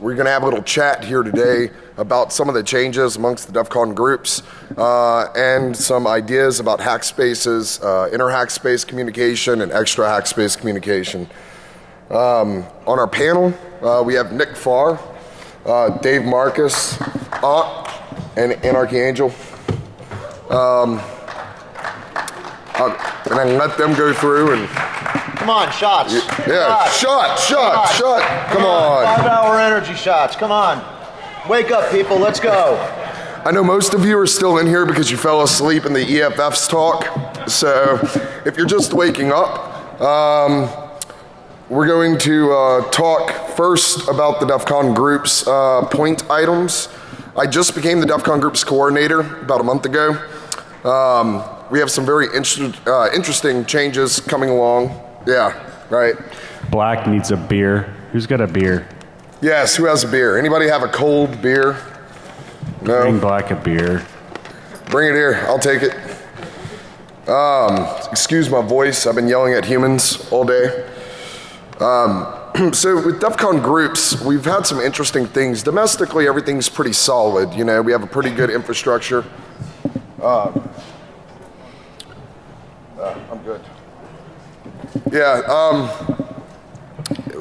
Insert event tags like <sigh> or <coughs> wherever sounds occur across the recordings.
we're going to have a little chat here today about some of the changes amongst the DEF CON groups uh, and some ideas about hack spaces, uh, inter hack space communication, and extra hack space communication. Um, on our panel, uh, we have Nick Farr, uh, Dave Marcus, Anch, and Anarchy Angel. Um, and then let them go through and Come on, shots. yeah, shot, shot, shot. Come on. Five hour energy shots. Come on. Wake up, people. Let's go. I know most of you are still in here because you fell asleep in the EFF's talk. So if you're just waking up, um, we're going to uh, talk first about the DEF CON group's uh, point items. I just became the DEF CON group's coordinator about a month ago. Um, we have some very inter- uh, interesting changes coming along. Yeah, right. Black needs a beer. Who's got a beer? Yes, who has a beer? Anybody have a cold beer? No? Bring Black a beer. Bring it here. I'll take it. Um, excuse my voice. I've been yelling at humans all day. Um, <clears throat> so with DEF CON groups, we've had some interesting things. Domestically, everything's pretty solid. You know, we have a pretty good infrastructure. Uh, uh, I'm good. Yeah, um,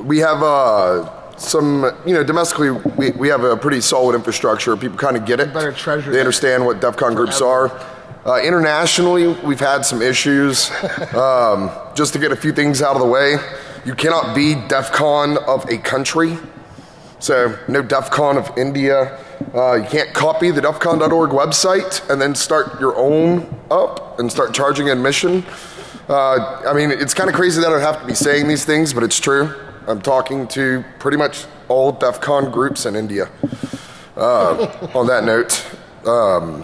we have uh, some, you know, domestically, we, we have a pretty solid infrastructure. People kind of get it. better treasure They understand what DEF CON groups are. Uh, internationally, we've had some issues. <laughs> Um, just to get a few things out of the way, you cannot be DEF CON of a country. So, no DEF CON of India. Uh, you can't copy the defcon.org website and then start your own up and start charging admission. Uh, I mean, it's kind of crazy that I have to be saying these things, but it's true. I'm talking to pretty much all DEF CON groups in India. Uh, on that note, um,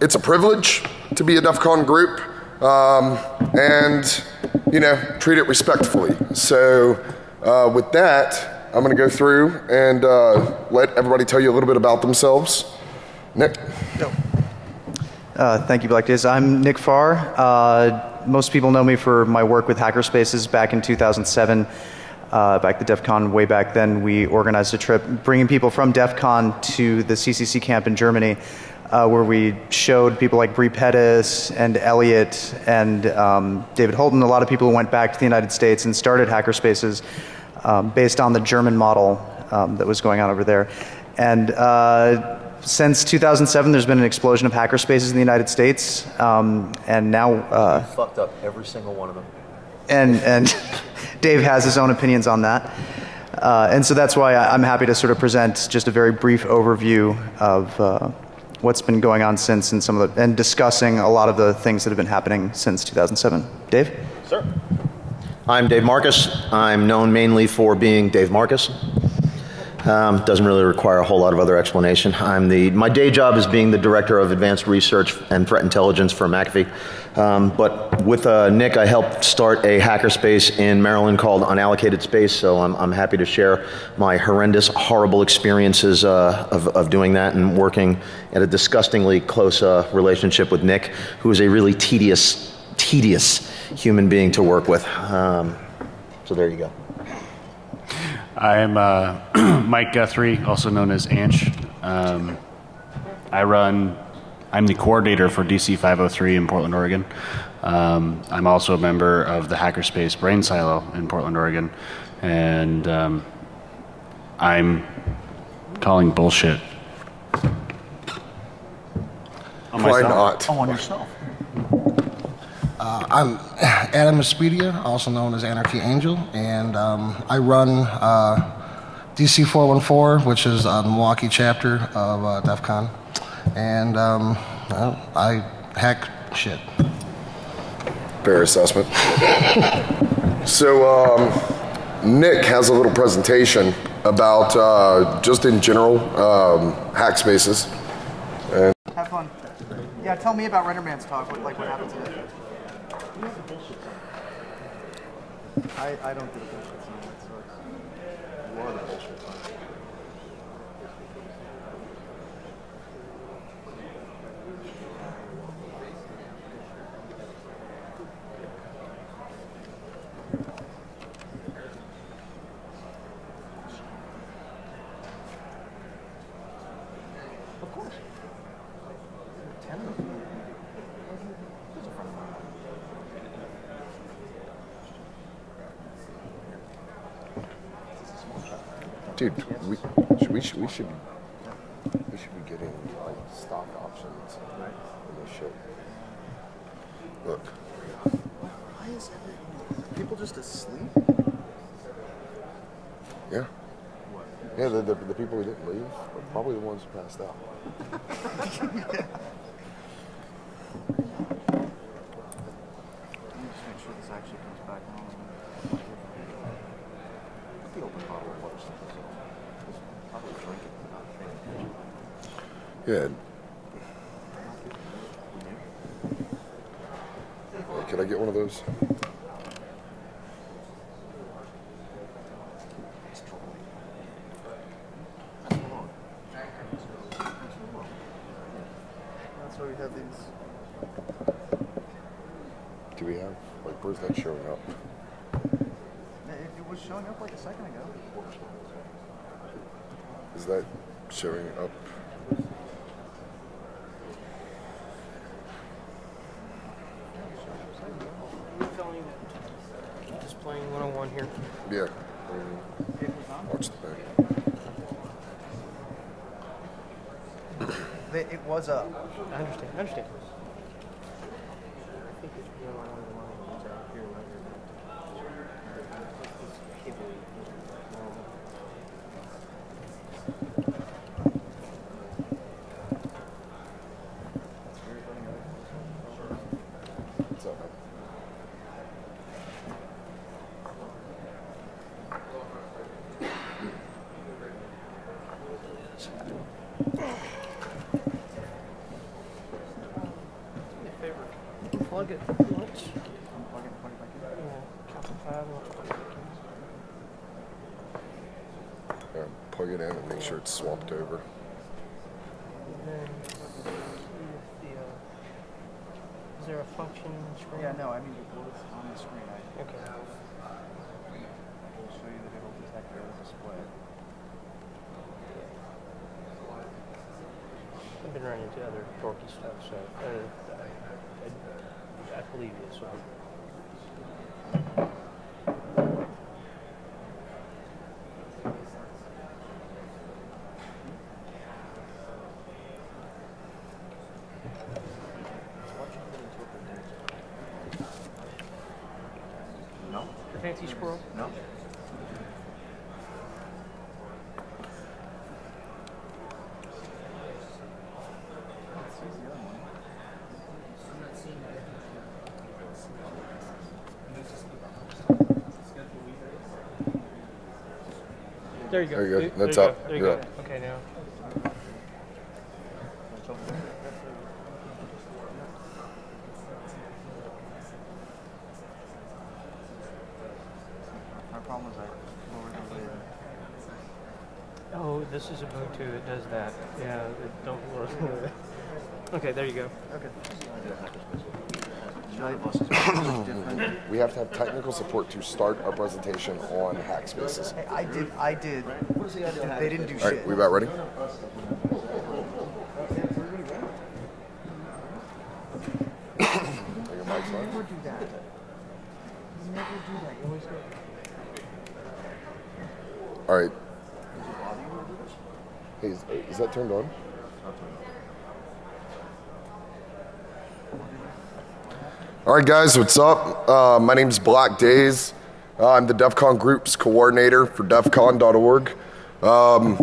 it's a privilege to be a DEF CON group, um, and you know, treat it respectfully. So, uh, with that, I'm going to go through and uh, let everybody tell you a little bit about themselves. Nick. Uh, thank you, Blakdayz. I'm Nick Farr. Most people know me for my work with Hackerspaces back in 2007. Uh, back to DEF CON, way back then, we organized a trip bringing people from DEF CON to the CCC camp in Germany, uh, where we showed people like Bre Pettis and Elliot and um, David Holden, a lot of people who went back to the United States and started Hackerspaces um, based on the German model um, that was going on over there. And uh, since 2007, there's been an explosion of hackerspaces in the United States, um, and now uh, Fucked up every single one of them. and and <laughs> Dave has his own opinions on that. Uh, and so that's why I- I'm happy to sort of present just a very brief overview of uh, what's been going on since and some of the and discussing a lot of the things that have been happening since 2007. Dave? Sir. I'm Dave Marcus. I'm known mainly for being Dave Marcus. Um, doesn't really require a whole lot of other explanation. I'm the my day job is being the director of advanced research and threat intelligence for McAfee. Um, but with uh, Nick, I helped start a hackerspace in Maryland called Unallocated Space. So I'm, I'm happy to share my horrendous, horrible experiences uh, of, of doing that and working at a disgustingly close uh, relationship with Nick, who is a really tedious, tedious human being to work with. Um, so there you go. I'm uh, <clears throat> Mike Guthrie, also known as Anch. Um, I run, I'm the coordinator for DC 503 in Portland, Oregon. Um, I'm also a member of the Hackerspace Brain Silo in Portland, Oregon. And um, I'm calling bullshit. On Why myself. not? on yourself. Uh, I'm Adam Espedia, also known as Anarchy Angel, and um, I run uh, DC 414, which is a Milwaukee chapter of uh, DEF CON. And um, well, I hack shit. Fair assessment. so, um, Nick has a little presentation about uh, just in general um, hack spaces. Have fun. Yeah, tell me about Renderman's talk, what, like what happened today. I, I don't do the bullshit. You are the bullshit Dude, we should we should we should we should be getting like stock options in this shit. Look, Why is people just asleep? yeah, yeah. The, the, the people who didn't leave are probably the ones who passed out. Let <laughs> <laughs> uh, is there a function in the screen? Yeah, no, I mean, it was on the screen. I Okay. will show you that it'll detect your display. I've been running into other dorky stuff, so uh, I, I, I believe you. So No? the fancy squirrel. No? There you go. There you go. That's there you up. Go. There you You're go. up. Okay, now. My problem is I lowered the lid. Oh, this is It does that. Yeah. It don't. <laughs> okay, there you go. Okay. None of us is different. We have to have technical support to start our presentation on Hackspaces. Hey, I did, I did. They didn't do All shit. right, we about ready? <coughs> Are your mics on? never do that. You never do that. You always go. All right. Hey, is, is that turned on? All right, guys, what's up? Uh, my name's Blakdayz. Uh, I'm the DEF CON Group's coordinator for defcon.org. Um,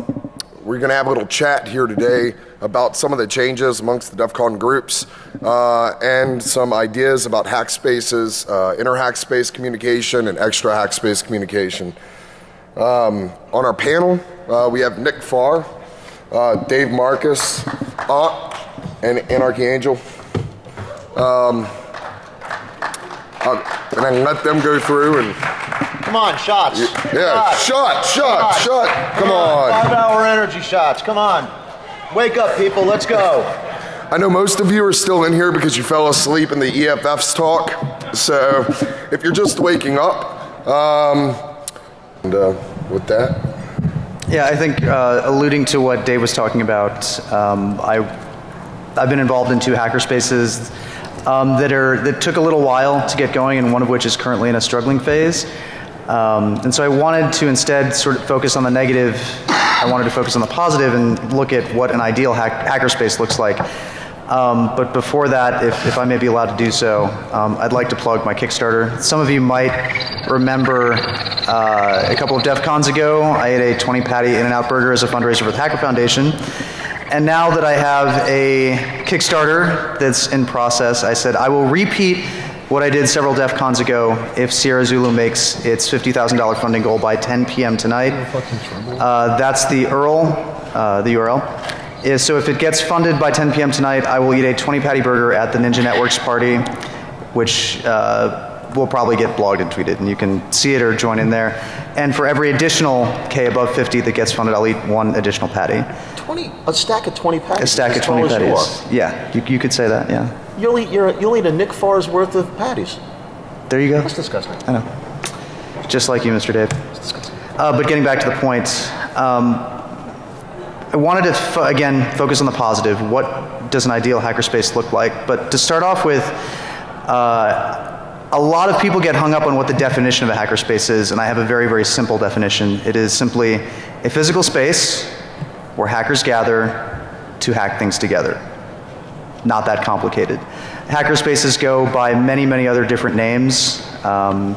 we're going to have a little chat here today about some of the changes amongst the DEF CON groups uh, and some ideas about hack spaces, uh, inter hack space communication, and extra hack space communication. Um, on our panel, uh, we have Nick Farr, uh, Dave Marcus, uh, and Anarchy Angel. Um, uh, and I can let them go through and Come on, shots. yeah, shot, shot, shot. Come Five on. hour energy shots. Come on. Wake up, people. Let's go. I know most of you are still in here because you fell asleep in the EFF's talk. So if you're just waking up, um, and uh, with that, Yeah, I think uh, alluding to what Dave was talking about, um, I, I've been involved in two hackerspaces um, that are that took a little while to get going, and one of which is currently in a struggling phase. Um, and so I wanted to instead sort of focus on the negative. I wanted to focus on the positive and look at what an ideal hack- hackerspace looks like. Um, but before that, if, if I may be allowed to do so, um, I'd like to plug my Kickstarter. Some of you might remember uh, a couple of DEF CONs ago, I ate a 20 patty In N Out burger as a fundraiser for the Hacker Foundation. And now that I have a Kickstarter that's in process, I said I will repeat what I did several DEF CONs ago if Sierra Zulu makes its $50,000 funding goal by 10 p.m. tonight. Uh, that's the URL, uh, the URL is so if it gets funded by 10 p.m. tonight, I will eat a 20 patty burger at the Ninja Networks party, which uh, will probably get blogged and tweeted, and you can see it or join in there. And for every additional K above 50 that gets funded, I'll eat one additional patty. 20, a stack of 20 patties. A stack of 20 as you patties. Yeah, you, you could say that, yeah. You'll eat, you're, you'll eat a Nick Farr's worth of patties. There you go. That's disgusting. I know. Just like you, Mr. Dave. Uh, but getting back to the point, um, I wanted to, f- again, focus on the positive. What does an ideal hackerspace look like? But to start off with, uh, a lot of people get hung up on what the definition of a hackerspace is, and I have a very, very simple definition. It is simply a physical space where hackers gather to hack things together. Not that complicated. Hackerspaces go by many, many other different names. Um,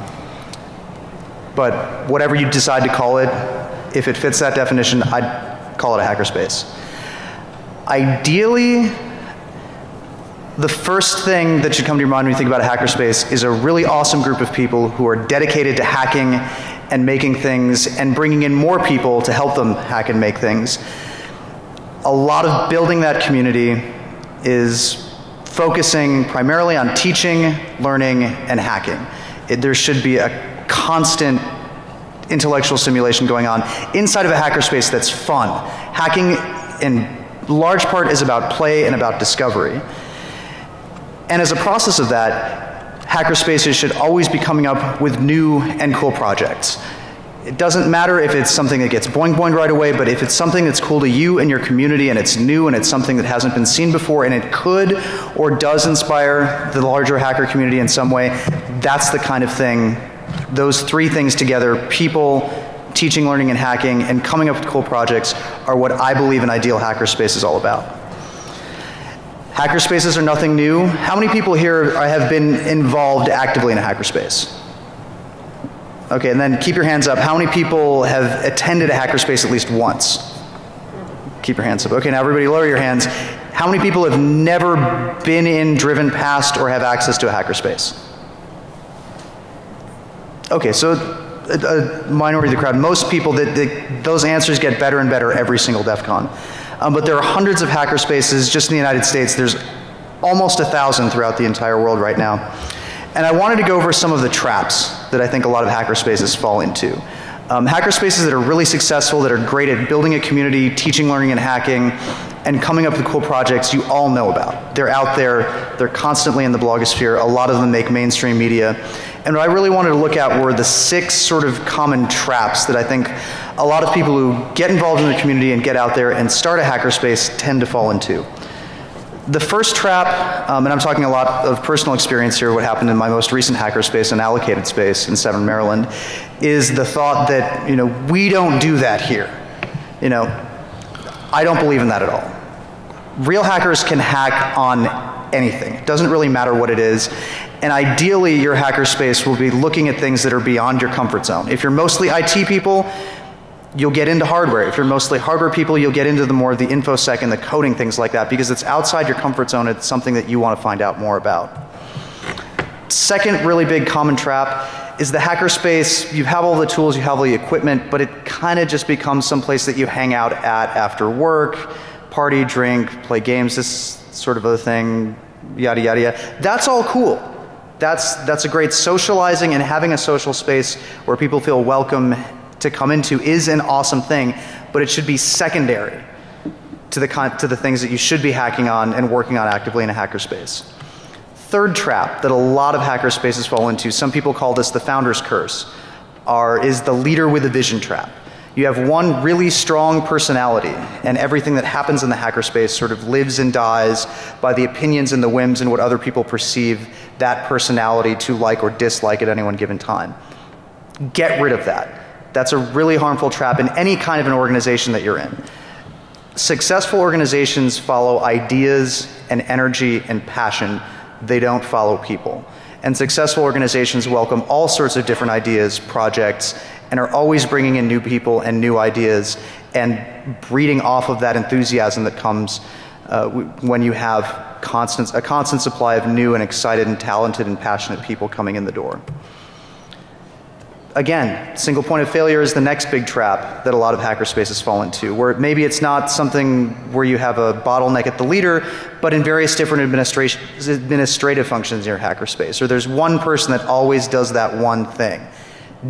but whatever you decide to call it, if it fits that definition, I'd call it a hackerspace. Ideally, the first thing that should come to your mind when you think about a hackerspace is a really awesome group of people who are dedicated to hacking and making things and bringing in more people to help them hack and make things. A lot of building that community is focusing primarily on teaching, learning, and hacking. It, there should be a constant intellectual stimulation going on inside of a hackerspace that's fun. Hacking, in large part, is about play and about discovery. And as a process of that, hackerspaces should always be coming up with new and cool projects. It doesn't matter if it's something that gets boing boing right away, but if it's something that's cool to you and your community and it's new and it's something that hasn't been seen before and it could or does inspire the larger hacker community in some way, that's the kind of thing those three things together people, teaching, learning, and hacking, and coming up with cool projects are what I believe an ideal hackerspace is all about. Hackerspaces are nothing new. How many people here have been involved actively in a hackerspace? Okay, and then keep your hands up. How many people have attended a hackerspace at least once? Keep your hands up. Okay, now everybody lower your hands. How many people have never been in, driven past, or have access to a hackerspace? Okay, so a, a minority of the crowd. Most people, that, those answers get better and better every single DEF CON. Um, but there are hundreds of hackerspaces just in the United States. There's almost a thousand throughout the entire world right now. And I wanted to go over some of the traps that I think a lot of hackerspaces fall into. Um, hackerspaces that are really successful, that are great at building a community, teaching, learning, and hacking, and coming up with cool projects you all know about. They're out there, they're constantly in the blogosphere. A lot of them make mainstream media. And what I really wanted to look at were the six sort of common traps that I think a lot of people who get involved in the community and get out there and start a hackerspace tend to fall into. The first trap, um, and I'm talking a lot of personal experience here, what happened in my most recent hackerspace, Unallocated Space in Severn, Maryland, is the thought that, you know, we don't do that here. You know, I don't believe in that at all. Real hackers can hack on anything. It doesn't really matter what it is. And ideally, your hackerspace will be looking at things that are beyond your comfort zone. If you're mostly IT people, you'll get into hardware. If you're mostly hardware people, you'll get into the more of the infosec and the coding things like that because it's outside your comfort zone. It's something that you want to find out more about. Second really big common trap is the hackerspace. You have all the tools, you have all the equipment, but it kind of just becomes some place that you hang out at after work, party, drink, play games, this sort of other thing, yada, yada, yada. That's all cool. That's, that's a great socializing and having a social space where people feel welcome to come into is an awesome thing, but it should be secondary to the, con- to the things that you should be hacking on and working on actively in a hackerspace. Third trap that a lot of hackerspaces fall into, some people call this the founder's curse, are, is the leader with a vision trap. You have one really strong personality, and everything that happens in the hackerspace sort of lives and dies by the opinions and the whims and what other people perceive that personality to like or dislike at any one given time. Get rid of that. That's a really harmful trap in any kind of an organization that you're in. Successful organizations follow ideas and energy and passion. They don't follow people. And successful organizations welcome all sorts of different ideas, projects, and are always bringing in new people and new ideas and breeding off of that enthusiasm that comes uh, when you have constant, a constant supply of new and excited and talented and passionate people coming in the door. Again, single point of failure is the next big trap that a lot of hackerspaces fall into, where maybe it's not something where you have a bottleneck at the leader, but in various different administrative functions in your hackerspace, or there's one person that always does that one thing.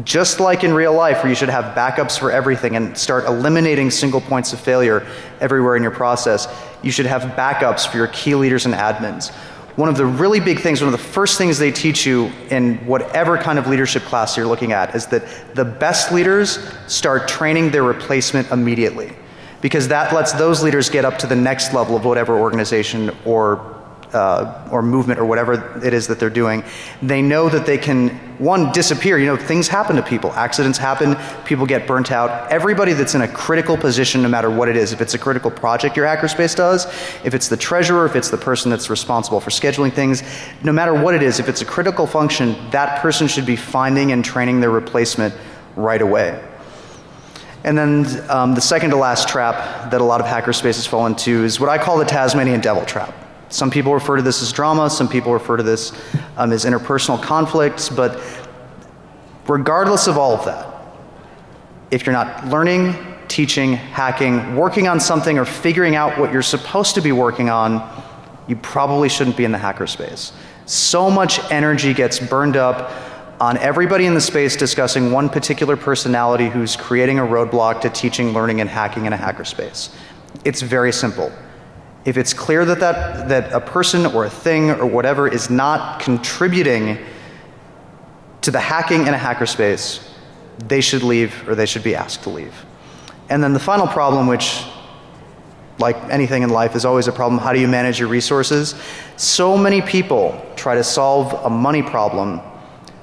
Just like in real life, where you should have backups for everything and start eliminating single points of failure everywhere in your process, you should have backups for your key leaders and admins. One of the really big things, one of the first things they teach you in whatever kind of leadership class you're looking at is that the best leaders start training their replacement immediately. Because that lets those leaders get up to the next level of whatever organization or uh, or movement or whatever it is that they're doing, they know that they can, one, disappear. You know, things happen to people. Accidents happen, people get burnt out. Everybody that's in a critical position, no matter what it is, if it's a critical project your hackerspace does, if it's the treasurer, if it's the person that's responsible for scheduling things, no matter what it is, if it's a critical function, that person should be finding and training their replacement right away. And then um, the second to last trap that a lot of hackerspaces fall into is what I call the Tasmanian devil trap. Some people refer to this as drama, some people refer to this um, as interpersonal conflicts, but regardless of all of that, if you're not learning, teaching, hacking, working on something, or figuring out what you're supposed to be working on, you probably shouldn't be in the hackerspace. So much energy gets burned up on everybody in the space discussing one particular personality who's creating a roadblock to teaching, learning, and hacking in a hackerspace. It's very simple. If it's clear that, that, that a person or a thing or whatever is not contributing to the hacking in a hackerspace, they should leave or they should be asked to leave. And then the final problem, which like anything in life is always a problem, how do you manage your resources? So many people try to solve a money problem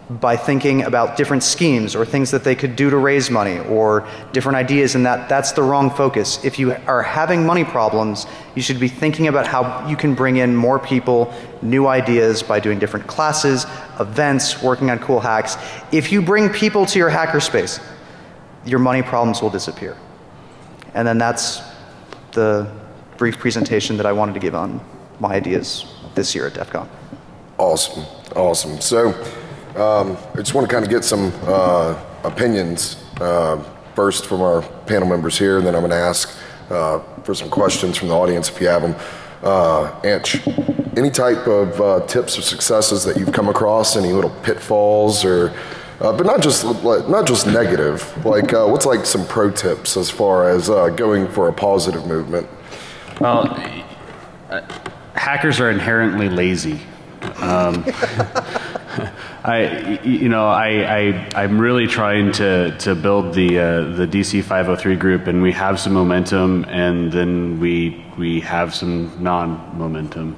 by thinking about different schemes or things that they could do to raise money or different ideas and that that's the wrong focus. If you are having money problems, you should be thinking about how you can bring in more people, new ideas by doing different classes, events, working on cool hacks. If you bring people to your hackerspace, your money problems will disappear. And then that's the brief presentation that I wanted to give on my ideas this year at DEF CON. Awesome. Awesome. So um, I just want to kind of get some uh, opinions uh, first from our panel members here, and then I'm going to ask uh, for some questions from the audience if you have them. Uh, Anch, any type of uh, tips or successes that you've come across? Any little pitfalls or uh, but not just not just negative. Like, uh, what's like some pro tips as far as going for a positive movement? Well, hackers are inherently lazy. Um, <laughs> I, you know, I, I, am really trying to, to build the, uh, the DC 503 group, and we have some momentum, and then we, we have some non-momentum.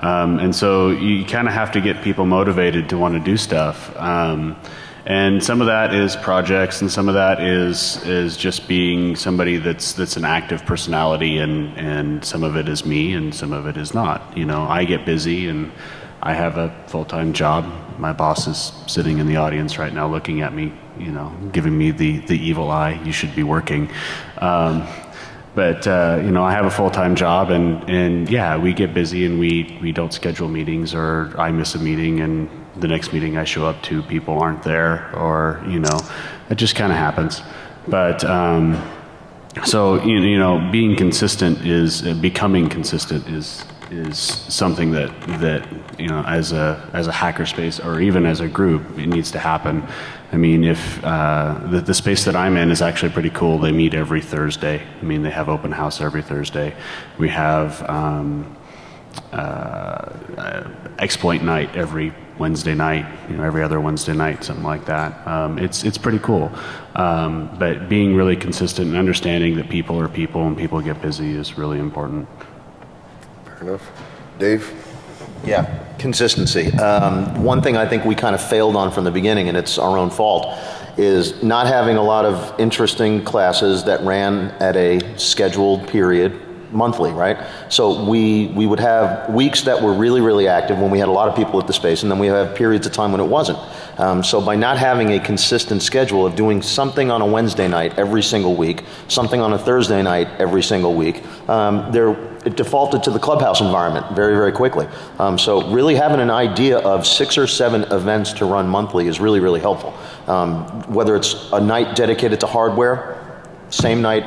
Um, and so you kind of have to get people motivated to want to do stuff. Um, and some of that is projects, and some of that is is just being somebody that's that's an active personality, and and some of it is me, and some of it is not. You know, I get busy, and I have a full time job. My boss is sitting in the audience right now, looking at me, you know, giving me the the evil eye. You should be working. Um, but uh, you know, I have a full time job, and and yeah, we get busy, and we we don't schedule meetings, or I miss a meeting, and the next meeting I show up to, people aren't there, or you know, it just kind of happens. But um, so you know, being consistent is uh, becoming consistent is is something that that you know as a as a hackerspace or even as a group it needs to happen. I mean, if uh, the, the space that I'm in is actually pretty cool. They meet every Thursday. I mean, they have open house every Thursday. We have um, uh, exploit night every Wednesday night, you know, every other Wednesday night, something like that. Um, it's it's pretty cool. Um, but being really consistent and understanding that people are people and people get busy is really important. Fair enough. Dave? Yeah, consistency. Um, one thing I think we kind of failed on from the beginning, and it's our own fault, is not having a lot of interesting classes that ran at a scheduled period monthly, right? So we we would have weeks that were really really active when we had a lot of people at the space, and then we have periods of time when it wasn't. Um, so by not having a consistent schedule of doing something on a Wednesday night every single week, something on a Thursday night every single week, um, there it defaulted to the clubhouse environment very very quickly. Um, so really having an idea of six or seven events to run monthly is really really helpful. Um, whether it's a night dedicated to hardware, same night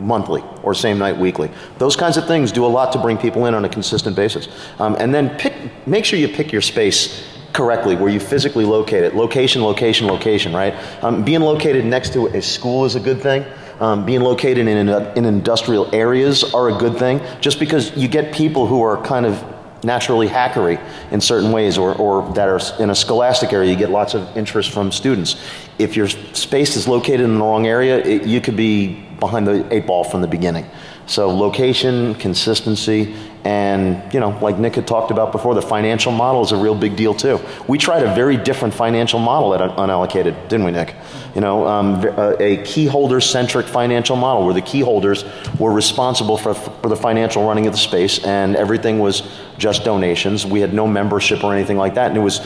monthly or same night weekly. Those kinds of things do a lot to bring people in on a consistent basis. Um, and then pick, make sure you pick your space correctly where you physically locate it. Location, location, location, right? Um, being located next to a school is a good thing. Um, being located in, in industrial areas are a good thing just because you get people who are kind of naturally hackery in certain ways or, or that are in a scholastic area you get lots of interest from students. If your space is located in the wrong area it, you could be behind the eight ball from the beginning. So location consistency and you know like nick had talked about before the financial model is a real big deal too. We tried a very different financial model at unallocated didn't we nick? You know um, a key holder centric financial model where the key holders were responsible for, for the financial running of the space and everything was just donations. We had no membership or anything like that and it was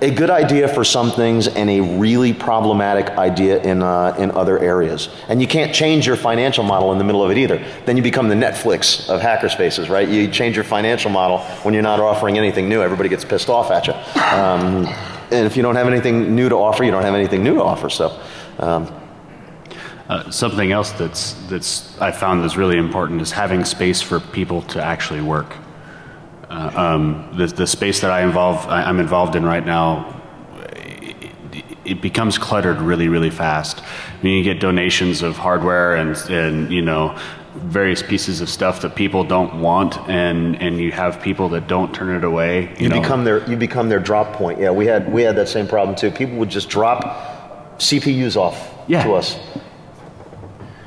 a good idea for some things and a really problematic idea in, uh, in other areas. And you can't change your financial model in the middle of it either. Then you become the Netflix of hackerspaces, right? You change your financial model when you're not offering anything new. Everybody gets pissed off at you. Um, and if you don't have anything new to offer, you don't have anything new to offer. So. Um, uh, something else that's that's I found is really important is having space for people to actually work. Uh, um, the, the space that I involve, I, am involved in right now, it, it, becomes cluttered really, really fast. I mean, you get donations of hardware and, and you know, various pieces of stuff that people don't want, and and you have people that don't turn it away. You, you know? become their you become their drop point. Yeah, we had we had that same problem too. People would just drop CPUs off yeah. to us.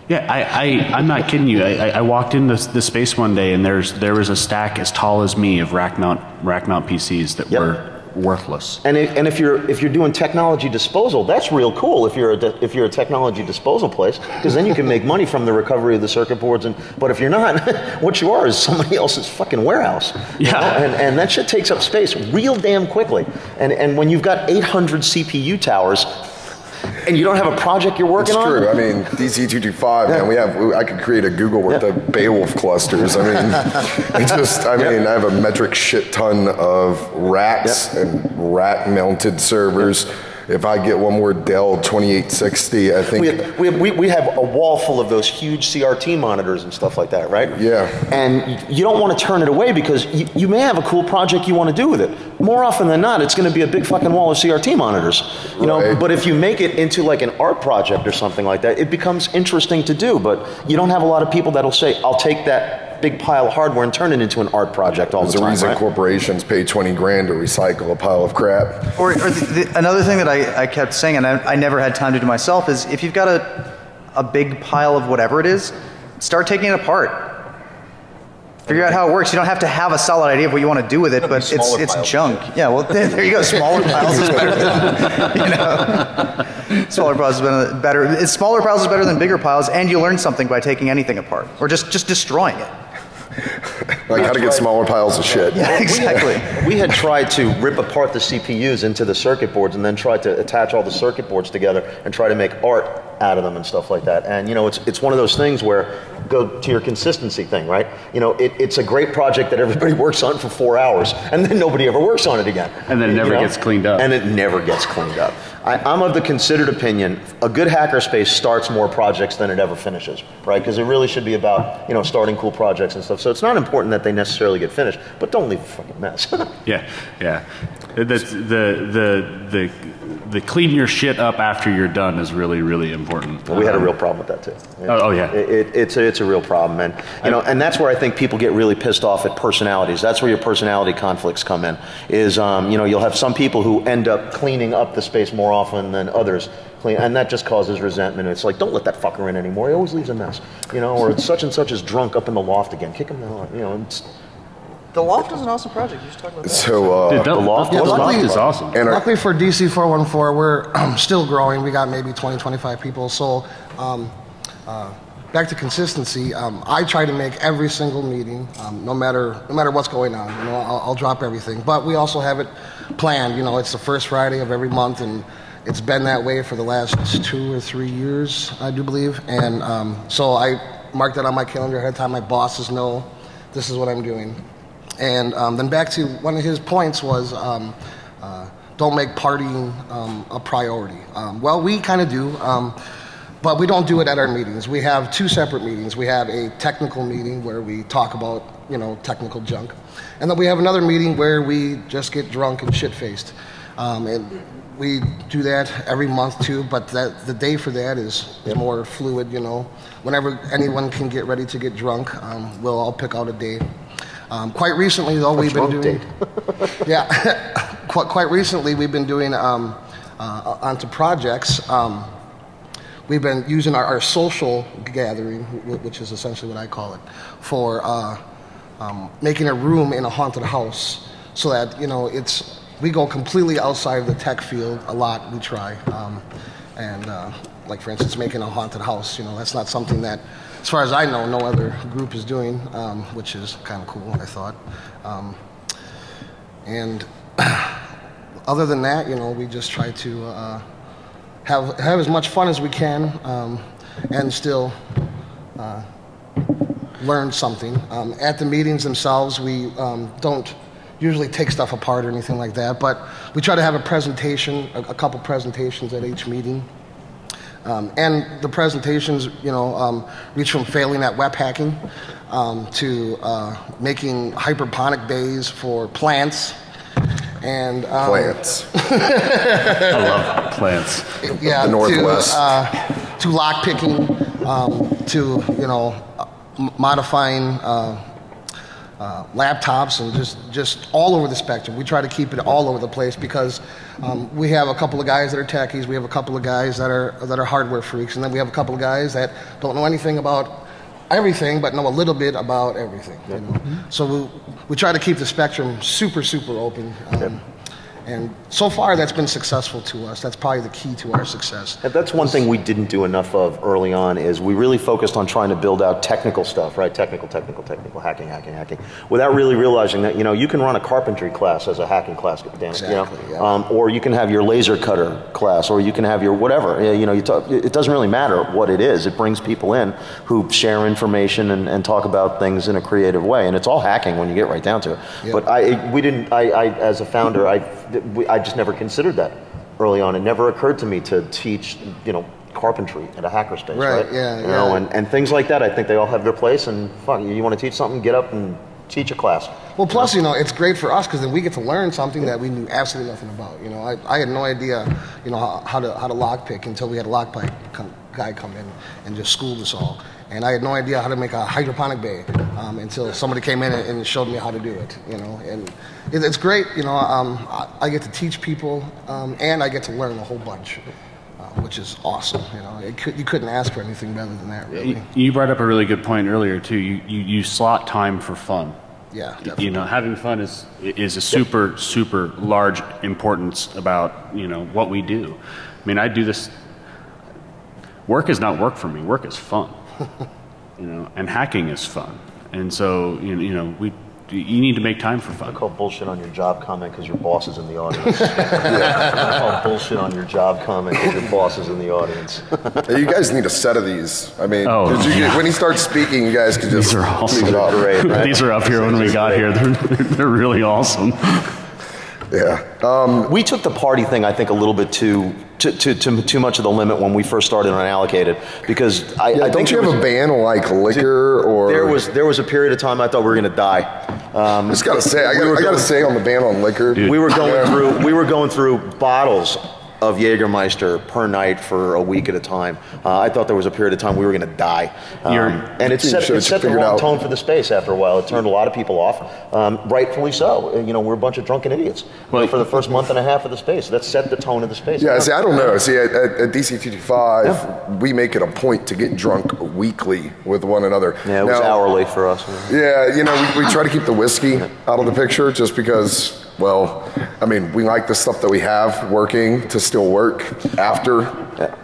Yeah, I, I, I'm not kidding you. I, I walked into the space one day and there's, there was a stack as tall as me of rack mount, rack mount PCs that yep. were worthless. And, it, and if you're if you're doing technology disposal, that's real cool. If you're a de, if you're a technology disposal place, because then you can make money from the recovery of the circuit boards. And but if you're not, <laughs> what you are is somebody else's fucking warehouse. Yeah. Know? And and that shit takes up space real damn quickly. And and when you've got 800 CPU towers and you don't have a project you're working it's on? true. I mean, DC225, yeah. man, we have, I could create a Google worth yeah. of Beowulf clusters. I mean, <laughs> it just, I mean, yeah. I have a metric shit ton of racks yeah. and rack mounted servers if I get one more Dell 2860, I think. We have, we, have, we, we have a wall full of those huge CRT monitors and stuff like that, right? Yeah. And you don't want to turn it away because you, you may have a cool project you want to do with it. More often than not, it's going to be a big fucking wall of CRT monitors. You know, but if you make it into like an art project or something like that, it becomes interesting to do. But you don't have a lot of people that'll say, I'll take that big pile of hardware and turn it into an art project all There's the time. There's a reason right? corporations pay 20 grand to recycle a pile of crap. Or, or the, the, another thing that I, I kept saying, and I, I never had time to do myself, is if you've got a, a big pile of whatever it is, start taking it apart. Figure out how it works. You don't have to have a solid idea of what you want to do with it, but it's it's junk. Yeah, well, <laughs> there you go. Smaller piles is better than <laughs> you know. Smaller piles is better. Smaller piles is better than bigger piles, and you learn something by taking anything apart or just just destroying it. Like how to get smaller piles of shit. Yeah, exactly. We had, we had, tried to rip apart the CPUs into the circuit boards and then try to attach all the circuit boards together and try to make art out of them and stuff like that. And you know, it's it's one of those things where go to your consistency thing, right? You know, it, it's a great project that everybody <laughs> works on for four hours, and then nobody ever works on it again. And then it never you know? gets cleaned up. And it never gets cleaned up. I, am of the considered opinion a good hackerspace starts more projects than it ever finishes, right? Because it really should be about you know starting cool projects and stuff. So it's not important that they necessarily get finished, but don't leave a fucking mess. <laughs> yeah, yeah. The, the the the the clean your shit up after you're done is really really important. We had a Um, real problem with that too. Oh, oh, yeah. It, it, it's a, it's a real problem, and you know, and that's where I think people get really pissed off at personalities. That's where your personality conflicts come in. Is um, you know, you'll have some people who end up cleaning up the space more often than others. Clean, and that just causes resentment. It's like, don't let that fucker in anymore. He always leaves a mess, you know. Or such and such is drunk up in the loft again. Kick him out. You know. It's, The Loft is an awesome project. You should talk about that. So, uh, Dude, the, The loft- the yeah, loft is awesome. and our, Luckily for DC 414, we're um, still growing. We got maybe 20, 25 people. So, um, uh, back to consistency. Um, I try to make every single meeting, um, no matter no matter what's going on. You know, I'll, I'll drop everything. But we also have it planned. You know, it's the first Friday of every month, and it's been that way for the last two or three years, I do believe. And um, so I mark that on my calendar ahead of time. My bosses know this is what I'm doing. And um, then back to one of his points was um, uh, don't make partying um, a priority. Um, well, we kind of do, um, but we don't do it at our meetings. We have two separate meetings. We have a technical meeting where we talk about you know technical junk, and then we have another meeting where we just get drunk and shit faced. Um, and we do that every month too, but that the day for that is, is more fluid. You know, whenever anyone can get ready to get drunk, um, we'll all pick out a day. Um, quite recently, though, we've been doing. <laughs> yeah, <laughs> quite, quite recently, we've been doing um, uh, onto projects. Um, we've been using our, our social gathering, which is essentially what I call it, for uh, um, making a room in a haunted house, so that you know it's we go completely outside of the tech field a lot. We try, um, and uh, like for instance, making a haunted house. You know, that's not something that, as far as I know, no other group is doing, um, which is kind of cool. I thought. Um, and <clears throat> other than that, you know, we just try to uh, have have as much fun as we can, um, and still uh, learn something. Um, at the meetings themselves, we um, don't usually take stuff apart or anything like that, but we try to have a presentation, a, a couple presentations at each meeting. Um, and the presentations, you know, um, reach from failing at web hacking um, to uh, making hydroponic bays for plants. And um, plants. <laughs> I love plants. yeah, The Northwest. To, uh, to lock picking, um, to you know, modifying uh, uh, laptops and just just all over the spectrum. We try to keep it all over the place because um, we have a couple of guys that are techies, we have a couple of guys that are that are hardware freaks, and then we have a couple of guys that don't know anything about everything but know a little bit about everything. You know? So we, we try to keep the spectrum super super open. Um, and so far, that's been successful to us. That's probably the key to our success. And That's one thing we didn't do enough of early on is we really focused on trying to build out technical stuff, right? Technical, technical, technical, hacking, hacking, hacking, without really realizing that you know you can run a carpentry class as a hacking class, damn it, you know? Exactly, yeah. um, or you can have your laser cutter class, or you can have your whatever. Yeah, You know, you talk, it doesn't really matter what it is. It brings people in who share information and, and talk about things in a creative way, and it's all hacking when you get right down to it. Yeah. But I, we didn't. I, I, as a founder, I, I just never considered that early on. It never occurred to me to teach, you know, carpentry at a hackerspace, right? Right, yeah, You know, yeah. and, and things like that. I think they all have their place. And fuck, you want to teach something, get up and teach a class. Well, plus, you know, it's great for us because then we get to learn something that we knew absolutely nothing about. You know, I, I had no idea, you know, how, how to how to lockpick until we had a lockpick come, guy come in and just schooled us all. And I had no idea how to make a hydroponic bay um, until somebody came in and, and showed me how to do it. You know, and it, it's great. You know, um, I, I get to teach people um, and I get to learn a whole bunch, uh, which is awesome. You know, it could, you couldn't ask for anything better than that, really. You, you brought up a really good point earlier too. You, you, you slot time for fun. Yeah, definitely. You know, having fun is is a super super large importance about you know what we do. I mean, I do this. Work is not work for me. Work is fun. <laughs> you know, and hacking is fun. And so you know, you know we you need to make time for I fun. call bullshit on your job comment because your boss is in the audience. I call bullshit on your job comment because <laughs> your boss is in the audience. Hey, you guys need a set of these. I mean, Oh, 'cause you, yeah. when he starts speaking, you guys could just These are awesome. leave it up. Great, <laughs> right? These are up here when we got here. They're, they're really awesome. Yeah. Um, We took the party thing, I think, a little bit too too, too, too, too much of the limit when we first started on Unallocated because I, yeah, I don't think you have was, a ban on like liquor or? there was there was a period of time I thought we were going to die. Um, I just gotta say, I gotta, I gotta going- say on the ban on liquor. we were going Yeah. through we were going through bottles of Jägermeister per night for a week at a time. Uh, I thought there was a period of time we were going to die. Um, and it set, it set the wrong out. tone for the space after a while. It turned a lot of people off, um, rightfully so. Uh, You know, we're a bunch of drunken idiots Well- for the first month and a half of the space. That set the tone of the space. Yeah, see, I don't know. See, at, at, at DC55, we make it a point to get drunk weekly with one another. Yeah, it was hourly for us. Yeah, you know, we, we try to keep the whiskey out of the picture just because, well, I mean, we like the stuff that we have working to still work after.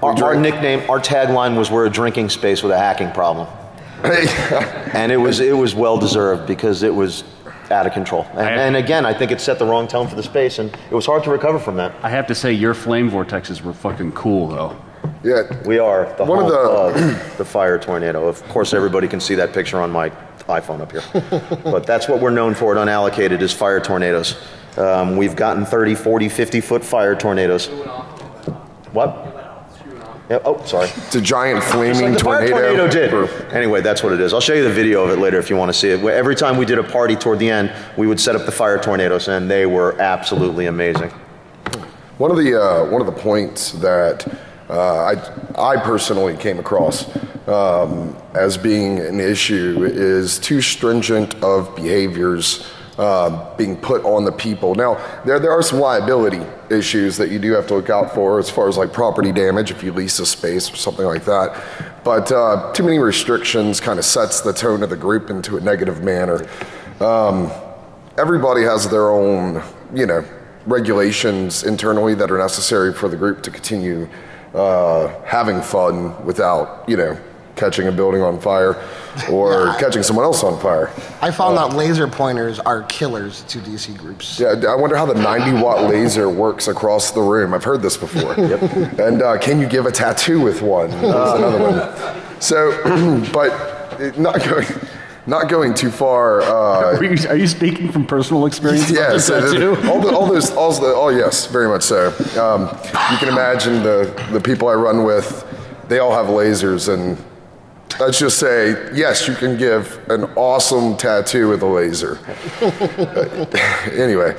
Our, our nickname, our tagline was "We're a drinking space with a hacking problem," <laughs> and it was it was well deserved because it was out of control. And, I- and again, I think it set the wrong tone for the space, and it was hard to recover from that. I have to say, your flame vortexes were fucking cool, though. yeah, We are the One of the- of the fire tornado. Of course, everybody can see that picture on my iPhone up here. <laughs> but that's what we're known for at Unallocated is fire tornadoes. Um, we've gotten 30, 40, 50 foot fire tornadoes. What? Yeah, oh, sorry. <laughs> it's a giant flaming like tornado. tornado did. Anyway, that's what it is. I'll show you the video of it later if you want to see it. Every time we did a party toward the end, we would set up the fire tornadoes, and they were absolutely amazing. One of the uh, one of the points that uh, I I personally came across um, as being an issue is too stringent of behaviors uh, being put on the people. Now there there are some liability issues that you do have to look out for as far as like property damage if you lease a space or something like that. But uh, too many restrictions kind of sets the tone of the group into a negative manner. Um, everybody has their own, you know, regulations internally that are necessary for the group to continue uh, having fun without, you know, catching a building on fire or catching someone else on fire. I found out laser pointers are killers to DC groups. Yeah, I wonder how the 90 watt laser works across the room. I've heard this before. <laughs> yep. And uh, can you give a tattoo with one? That's another one. So, <clears throat> but not going, not going too far. Uh, Are you, are you speaking from personal experience? about Yes, this uh, all, the, all those, all the, oh yes, very much so. Um, you can imagine the the people I run with, they all have lasers, and let's just say, yes, you can give an awesome tattoo with a laser. <laughs> anyway,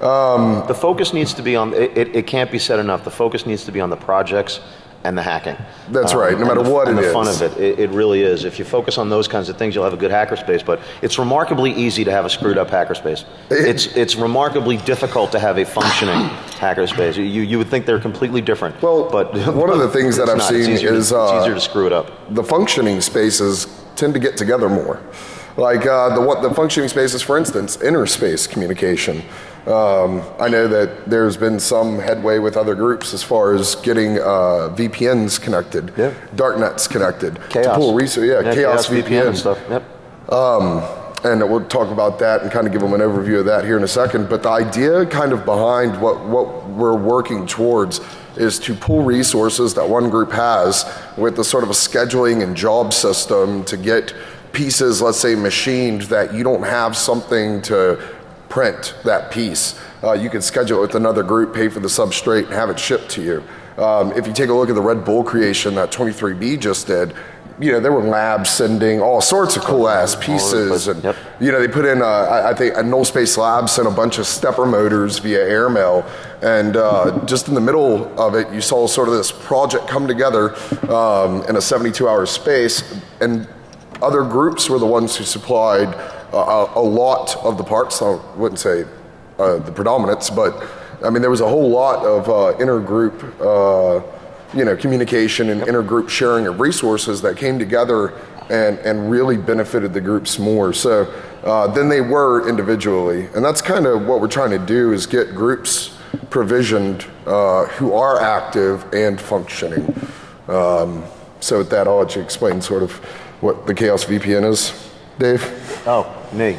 um, The focus needs to be on, it, it, it can't be said enough, the focus needs to be on the projects and the hacking. That's right, no matter the- what and the fun of it. it. It really is. If you focus on those kinds of things, you'll have a good hackerspace, but it's remarkably easy to have a screwed up hackerspace. It's, it's remarkably difficult to have a functioning <coughs> hackerspace. You, you would think they're completely different. Well, but <laughs> one of the things that I've not. Seen easier to- is, it's uh, easier to screw it up. the functioning spaces tend to get together more. Like uh, the what the functioning spaces, for instance, interspace communication. Um, I know that there's been some headway with other groups as far as getting uh, VPNs connected, Yeah. darknets connected, Chaos. to pull research. Yeah, chaos, VPN. and stuff. Yep. and we'll talk about that and kind of give them an overview of that here in a second. But the idea kind of behind what, what we're working towards is to pull resources that one group has with a sort of a scheduling and job system to get pieces, let's say, machined that you don't have something to print that piece. Uh, you can schedule it with another group, pay for the substrate, and have it shipped to you. Um, if you take a look at the Red Bull creation that 23B just did, you know, there were labs sending all sorts of cool ass pieces, and Yep. you know, they put in. Uh, I, think a Null Space Labs sent a bunch of stepper motors via airmail, and uh, <laughs> just in the middle of it, you saw sort of this project come together um, in a 72-hour space, and other groups were the ones who supplied a, a lot of the parts. I wouldn't say uh, the predominance, but I mean, there was a whole lot of uh, intergroup. Uh, you know, communication and intergroup sharing of resources that came together and, and really benefited the groups more so uh, than they were individually. And that's kind of what we're trying to do is get groups provisioned uh, who are active and functioning. Um, so with that, I'll let you explain sort of what the Chaos VPN is, Dave. Oh, me.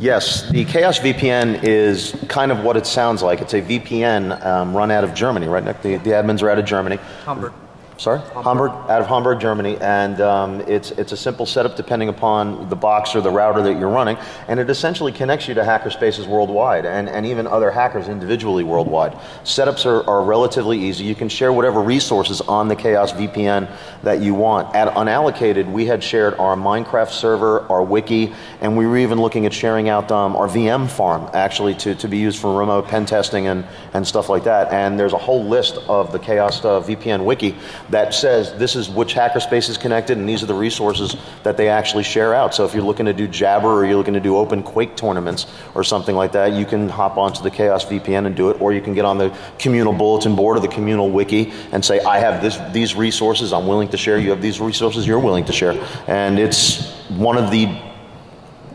Yes, the Chaos VPN is kind of what it sounds like. It's a VPN um, run out of Germany, right? Nick? The, the admins are out of Germany. Hamburg. Sorry, Hamburg. out of Hamburg, Germany, and um, it's it's a simple setup depending upon the box or the router that you're running, and it essentially connects you to hackerspaces worldwide and, and even other hackers individually worldwide. Setups are, are relatively easy. You can share whatever resources on the Chaos VPN that you want. At unallocated, we had shared our Minecraft server, our wiki, and we were even looking at sharing out um, our VM farm actually to, to be used for remote pen testing and, and stuff like that. And there's a whole list of the Chaos uh, VPN wiki that says this is which hackerspace is connected and these are the resources that they actually share out. So if you're looking to do Jabber or you're looking to do open Quake tournaments or something like that, you can hop onto the Chaos VPN and do it, or you can get on the communal bulletin board or the communal wiki and say, I have this, these resources I'm willing to share, you have these resources you're willing to share. And it's one of the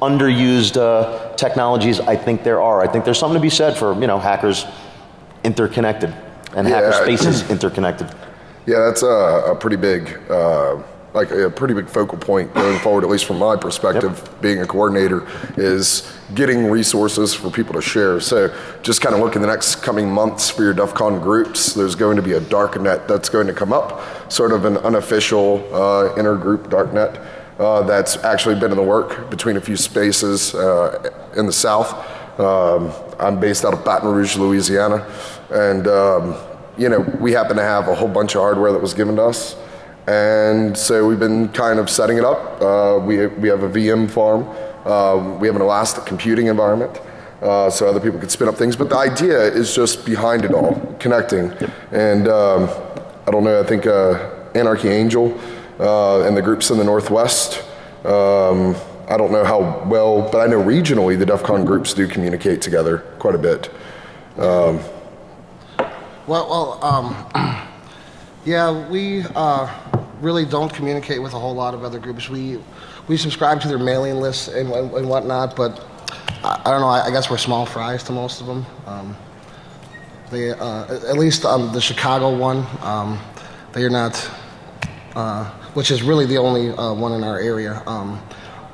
underused uh, technologies I think there are. I think there's something to be said for, you know, hackers interconnected and hacker spaces interconnected. Yeah, that's a, a pretty big, uh, like a pretty big focal point going forward, at least from my perspective, being a coordinator, is getting resources for people to share. So just kind of look in the next coming months for your DEF CON groups. There's going to be a darknet that's going to come up, sort of an unofficial uh, intergroup darknet uh, that's actually been in the work between a few spaces uh, in the south. Um, I'm based out of Baton Rouge, Louisiana, and um, you know we happen to have a whole bunch of hardware that was given to us, and so we've been kind of setting it up. Uh, we we have a VM farm. Uh, we have an elastic computing environment. Uh, so other people could spin up things, but the idea is just behind it all, connecting. And um, I don't know. I think uh, Anarchy Angel uh, and the groups in the Northwest. Um, I don't know how well, but I know regionally the DEF CON groups do communicate together quite a bit. Well, well, um, <clears throat> yeah, we uh, really don't communicate with a whole lot of other groups. We we subscribe to their mailing lists and, and, and whatnot, but I, I don't know. I, I guess we're small fries to most of them. Um, they, uh, at least um, the Chicago one, um, they are not, uh, which is really the only uh, one in our area.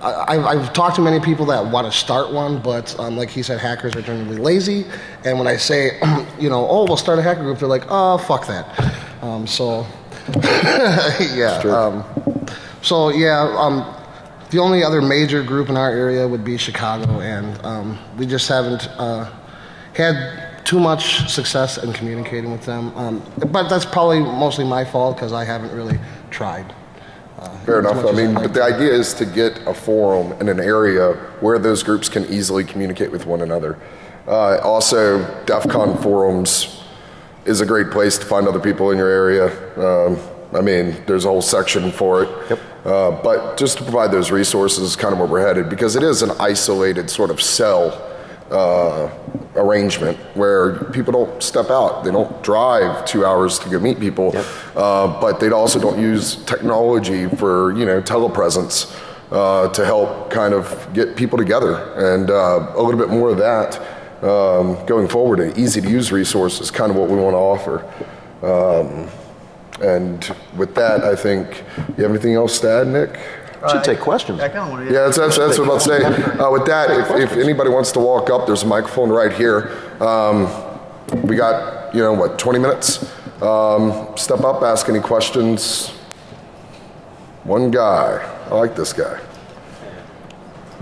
I, I've, I've talked to many people that want to start one, but um, like he said, hackers are generally lazy. And when I say, <clears throat> you know, oh, we'll start a hacker group, they're like, oh, fuck that. Um, so, <laughs> yeah. Um, so yeah, um, the only other major group in our area would be Chicago, and um, we just haven't uh, had too much success in communicating with them. Um, but that's probably mostly my fault because I haven't really tried. Fair enough. I mean, but the idea is to get a forum in an area where those groups can easily communicate with one another. Uh, also, DEF CON forums is a great place to find other people in your area. Um, I mean, there's a whole section for it. Yep. Uh, but just to provide those resources is kind of where we're headed because it is an isolated sort of cell uh, arrangement where people don't step out. They don't drive two hours to go meet people, uh, but they also don't use technology for you know telepresence uh, to help kind of get people together and uh, a little bit more of that um, going forward. An easy to use resource is kind of what we want to offer. Um, and with that, I think you have anything else to add, Nick? Should take questions. I kind of want to. Yeah, that's, that's, that's what I'm about to say. Uh, with that, if, if anybody wants to walk up, there's a microphone right here. Um, we got, you know, what, 20 minutes? Um, step up, ask any questions. One guy. I like this guy.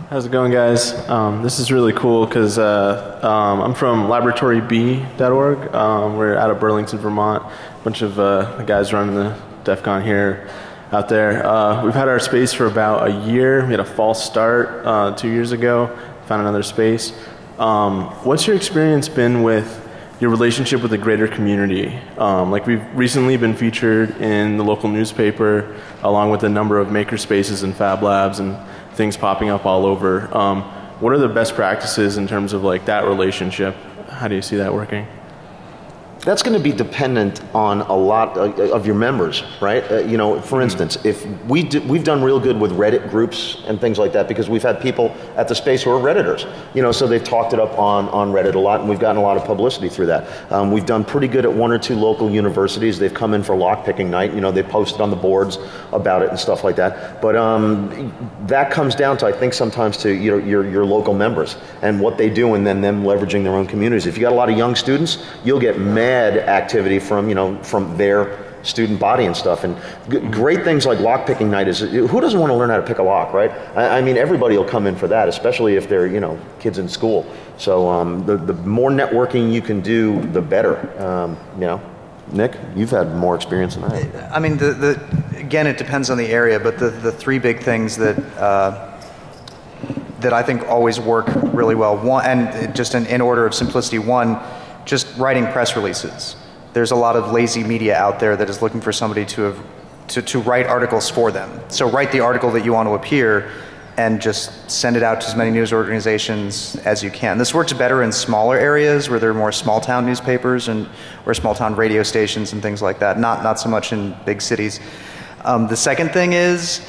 How's it going, guys? Um, this is really cool because uh, um, I'm from laboratoryb.org. Um, we're out of Burlington, Vermont. A bunch of uh, guys running the DEF CON here out there. Uh, we've had our space for about a year. We had a false start uh, two years ago, found another space. Um, what's your experience been with your relationship with the greater community? Um, like we've recently been featured in the local newspaper, along with a number of maker spaces and fab labs and things popping up all over. Um, what are the best practices in terms of like that relationship? How do you see that working? That's going to be dependent on a lot of, of your members, right? Uh, you know, for instance, if we do, we've done real good with Reddit groups and things like that because we've had people at the space who are Redditors, you know, so they've talked it up on, on Reddit a lot and we've gotten a lot of publicity through that. Um, we've done pretty good at one or two local universities. They've come in for lockpicking night, you know, they posted on the boards about it and stuff like that. But um, that comes down to, I think, sometimes to your, your, your local members and what they do and then them leveraging their own communities. If you got a lot of young students, you'll get mad activity from, you know, from their student body and stuff. And g- great things like lock picking night is who doesn't want to learn how to pick a lock, right? I, I mean, everybody will come in for that, especially if they're you know kids in school. So um, the the more networking you can do, the better. Um, you know, Nick, you've had more experience than I. have. I mean, the, the, again, it depends on the area, but the, the three big things that, uh, that I think always work really well, one, and just in, in order of simplicity, one, just writing press releases. There's a lot of lazy media out there that is looking for somebody to, have, to, to write articles for them. So write the article that you want to appear and just send it out to as many news organizations as you can. This works better in smaller areas where there are more small town newspapers and or small town radio stations and things like that. Not not so much in big cities. Um, the second thing is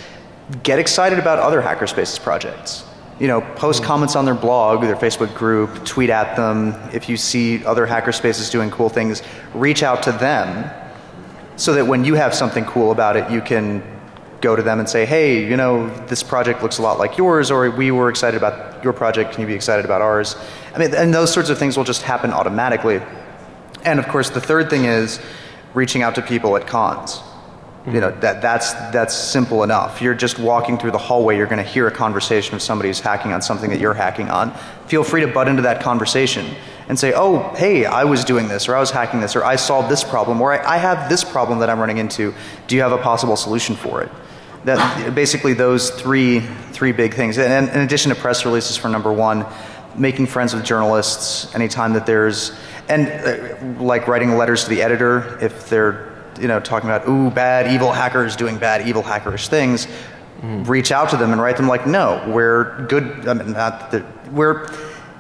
get excited about other hackerspaces projects. You know, post hmm. comments on their blog, their Facebook group, tweet at them. If you see other hackerspaces doing cool things, reach out to them so that when you have something cool about it, you can go to them and say, hey, you know, this project looks a lot like yours, or we were excited about your project, can you be excited about ours? I mean, and those sorts of things will just happen automatically. And of course, the third thing is reaching out to people at cons. You know, that, that's, that's simple enough. You're just walking through the hallway, you're going to hear a conversation of somebody who's hacking on something that you're hacking on. Feel free to butt into that conversation and say, oh, hey, I was doing this, or I was hacking this, or I solved this problem, or I, I have this problem that I'm running into. Do you have a possible solution for it? That, basically, those three, three big things. And in addition to press releases for number one, making friends with journalists anytime that there's, and uh, like writing letters to the editor if they're you know, talking about, ooh, bad, evil hackers doing bad, evil hackerish things, mm-hmm. reach out to them and write them like, no, we're good, I mean, not the, we're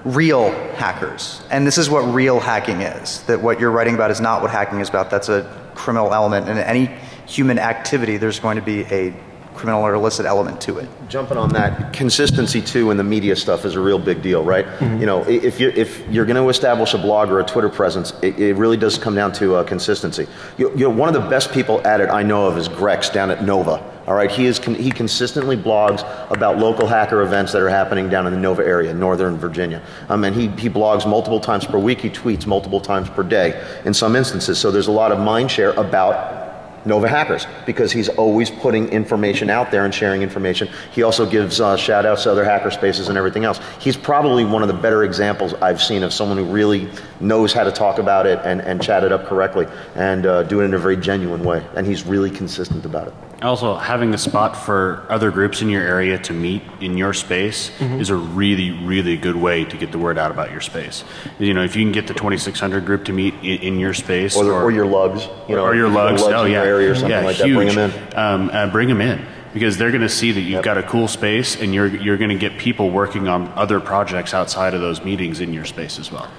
real hackers. And this is what real hacking is. That what you're writing about is not what hacking is about. That's a criminal element. And any human activity, there's going to be a criminal or illicit element to it. Jumping on that, consistency too in the media stuff is a real big deal, right? You know, if you're, if you're going to establish a blog or a Twitter presence, it, it really does come down to uh, consistency. You, you know, one of the best people at it I know of is Grex down at Nova. All right, he is con- he consistently blogs about local hacker events that are happening down in the Nova area, Northern Virginia. Um, and he, he blogs multiple times per week. He tweets multiple times per day in some instances. So there's a lot of mind share about Nova Hackers because he's always putting information out there and sharing information. He also gives uh, shout outs to other hacker spaces and everything else. He's probably one of the better examples I've seen of someone who really knows how to talk about it and, and chat it up correctly and uh, do it in a very genuine way. And he's really consistent about it. Also, having a spot for other groups in your area to meet in your space is a really, really good way to get the word out about your space. You know, if you can get the 2600 group to meet in, in your space, Or, the, or your LUGs, you know, or your you've lugs, oh yeah, your area or something yeah, like huge. that. Bring them in. Um, uh, bring them in because they're going to see that you've got a cool space, and you're you're going to get people working on other projects outside of those meetings in your space as well.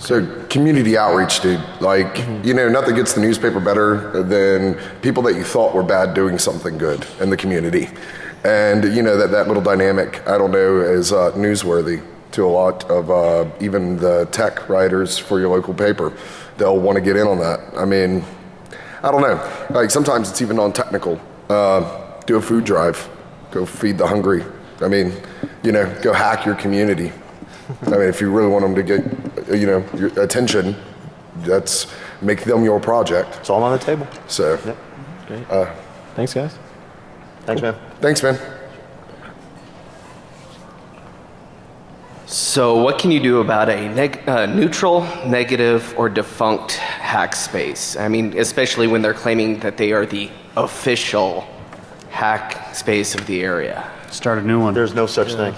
So community outreach, dude. Like, you know, nothing gets the newspaper better than people that you thought were bad doing something good in the community. And, you know, that, that little dynamic, I don't know, is uh, newsworthy to a lot of uh, even the tech writers for your local paper. They'll want to get in on that. I mean, I don't know. Like, sometimes it's even non-technical. Uh, do a food drive. Go feed the hungry. I mean, you know, go hack your community. I mean, if you really want them to get, you know, your attention, that's make them your project. It's all on the table. So, yep great Thanks, guys. Thanks, man. thanks, man. So, what can you do about a neg- uh, neutral, negative, or defunct hack space? I mean, especially when they're claiming that they are the official hack space of the area. Start a new one. There's no such thing.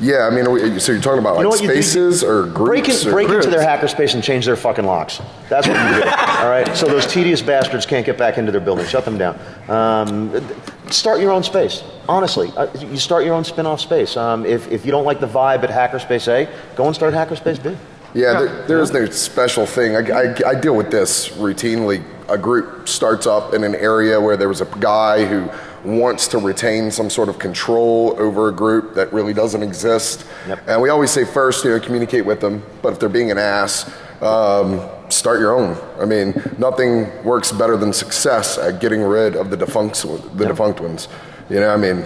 Yeah, I mean, are we- so you're talking about You like what you do? spaces or Break, groups? in, or break into their hackerspace and change their fucking locks. That's what you do. all right. So those tedious bastards can't get back into their building. Shut them down. Um, start your own space. Honestly, uh, you start your own spin-off space. Um, if, if you don't like the vibe at Hackerspace A, go and start Hackerspace B. Yeah, there, there is no special thing. I, I, I deal with this routinely. A group starts up in an area where there was a guy who wants to retain some sort of control over a group that really doesn't exist. Yep. And we always say first, you know, communicate with them. But if they're being an ass, um, start your own. I mean, nothing works better than success at getting rid of the defunct, the defunct ones. You know, I mean,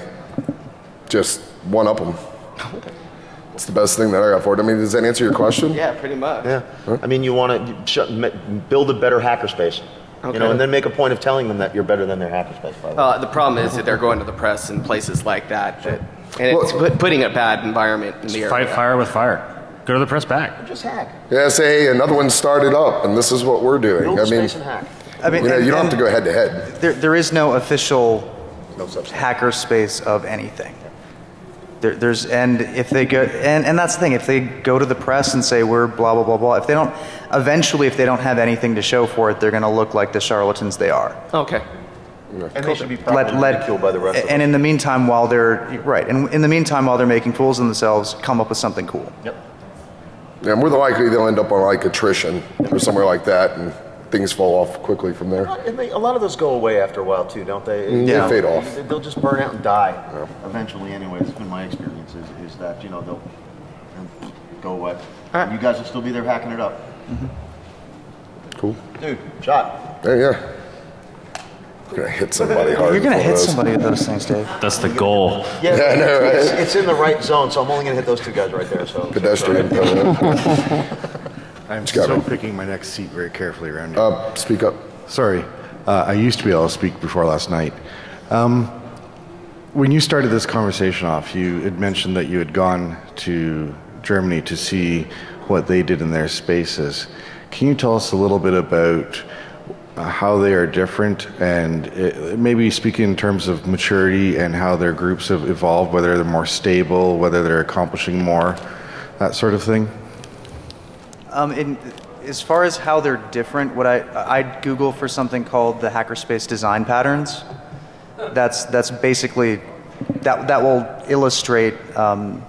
just one up them. It's the best thing that I got for it. I mean, does that answer your question? Yeah, pretty much. Yeah. I mean, you want to build a better hackerspace. You know, and then make a point of telling them that you're better than their hackerspace. By the way. Uh, the problem is that they're going to the press and places like that, that and it's put, putting a bad environment in the area. Fight fire with fire. Go to the press back. Just hack. Yeah, say hey, another one started up, and this is what we're doing. Build I mean, space and hack. I mean, you know, and- you don't have to go head to head. There, there is no official No hacker space of anything. There, there's and if they go and, and that's the thing if they go to the press and say we're blah blah blah blah if they don't eventually if they don't have anything to show for it they're going to look like the charlatans they are. Okay. And they should be Let, let, ridiculed by the rest and us. in the meantime while they're right and in the meantime while they're making fools of themselves come up with something cool. Yep. Yeah, more than likely they'll end up on like attrition or somewhere like that, and things fall off quickly from there. And they, a lot of those go away after a while too, don't they? Mm, they fade off. They- They'll just burn out and die eventually. Anyway, it's been my experience is, is that you know they'll, they'll go away. right. You guys will still be there hacking it up, Cool. dude. Shot. Yeah, yeah. Gonna hit somebody hard. You're going to hit those. somebody with those things, Dave. That's the goal. Yeah, I know, right? it's, it's in the right zone, so I'm only gonna hit those two guys right there. So Pedestrian. <laughs> I'm got still picking my next seat very carefully around here. uh, speak up. Sorry, uh, I used to be able to speak before last night. Um, when you started this conversation off, you had mentioned that you had gone to Germany to see what they did in their spaces. Can you tell us a little bit about uh, how they are different and uh, maybe speak in terms of maturity and how their groups have evolved, whether they're more stable, whether they're accomplishing more, that sort of thing? Um, in, as far as how they're different, what I I'd Google for something called the hackerspace design patterns. That's that's basically that that will illustrate. Um,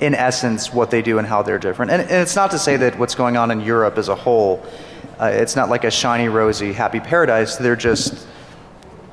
in essence, what they do and how they're different. And, and it's not to say that what's going on in Europe as a whole, uh, it's not like a shiny, rosy, happy paradise. They're just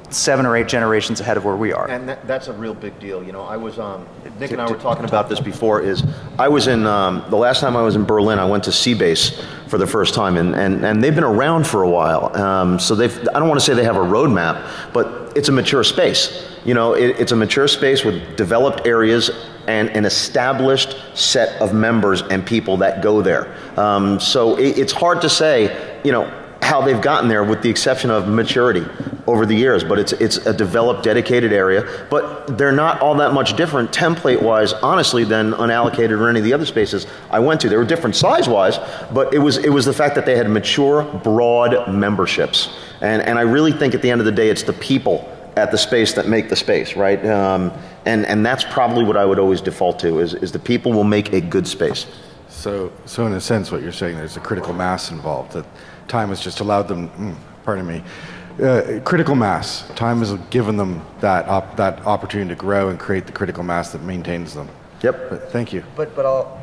seven or eight generations ahead of where we are. And that, that's a real big deal. You know, I was, um, Nick and I were talking about this before. Is I was in um, the last time I was in Berlin, I went to c-base for the first time, and, and, and they've been around for a while. Um, so they've, I don't want to say they have a roadmap, but it's a mature space. You know, it, it's a mature space with developed areas and an established set of members and people that go there. Um, so it, it's hard to say, you know, how they've gotten there with the exception of maturity over the years. But it's it's a developed dedicated area. But they're not all that much different template wise honestly than unallocated or any of the other spaces I went to. They were different size wise but it was it was the fact that they had mature broad memberships. And and I really think at the end of the day it's the people at the space that make the space right? Um, and and that's probably what I would always default to is is the people will make a good space. So, so in a sense, what you're saying, there's a critical mass involved. That time has just allowed them. Mm, pardon me. Uh, critical mass. Time has given them that op- that opportunity to grow and create the critical mass that maintains them. Yep. But thank you. But, but I'll,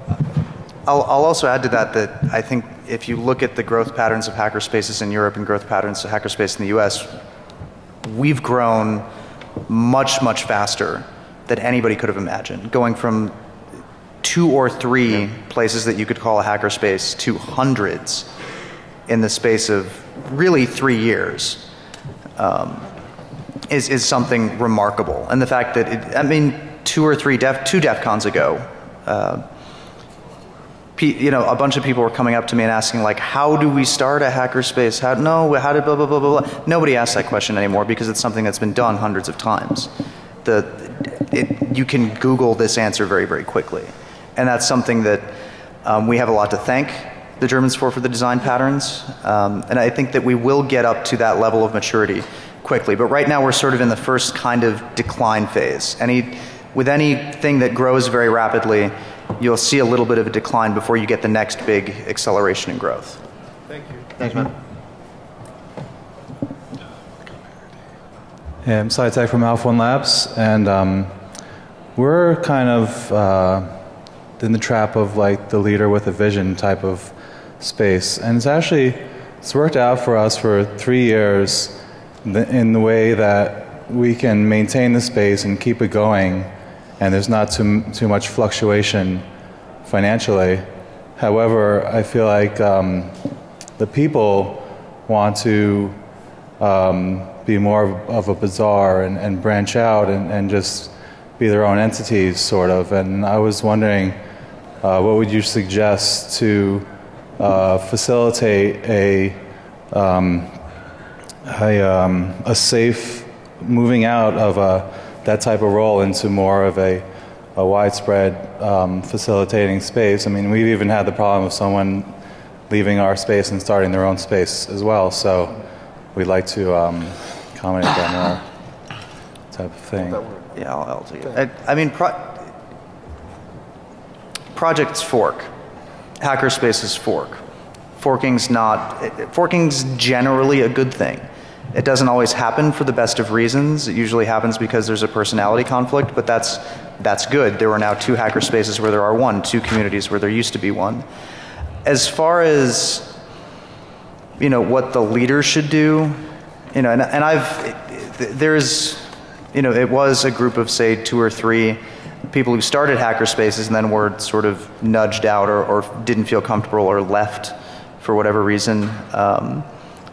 I'll, I'll also add to that that I think if you look at the growth patterns of hackerspaces in Europe and growth patterns of hackerspace in the US, we've grown much, much faster than anybody could have imagined. Going from two or three places that you could call a hackerspace to hundreds in the space of really three years um, is, is something remarkable. And the fact that, it, I mean, two or three, def, two DEF CONs ago, uh, you know, a bunch of people were coming up to me and asking, like, how do we start a hackerspace? How, no, how did blah, blah, blah, blah, blah. Nobody asks that question anymore because it's something that's been done hundreds of times. The, it, you can Google this answer very, very quickly. And that's something that um, we have a lot to thank the Germans for for the design patterns. Um, and I think that we will get up to that level of maturity quickly. But right now we're sort of in the first kind of decline phase. Any, with anything that grows very rapidly, you'll see a little bit of a decline before you get the next big acceleration in growth. Thank you. Thanks, man. Yeah, I'm Sai Tech from Alpha One Labs, and um, we're kind of uh, in the trap of like the leader with a vision type of space, and it's actually it's worked out for us for three years in the, way that we can maintain the space and keep it going, and there's not too too much fluctuation financially. However, I feel like um, the people want to um, be more of, a bazaar and, and branch out and, and just be their own entities, sort of. And I was wondering, uh, what would you suggest to uh, facilitate a um, a, um, a safe moving out of a, that type of role into more of a, a widespread um, facilitating space. I mean, we've even had the problem of someone leaving our space and starting their own space as well. So we'd like to um, accommodate that more type of thing. Yeah, I'll, I'll take it. I, I mean, pro- projects fork. Hackerspaces fork. Forking's not. it- Forking's generally a good thing. It doesn't always happen for the best of reasons. It usually happens because there's a personality conflict, but that's that's good. There are now two hackerspaces where there are one, two communities where there used to be one. As far as you know what the leader should do, you know, and, and I've there's you know it was a group of say two or three people who started hackerspaces and then were sort of nudged out or, or didn't feel comfortable or left for whatever reason. Um,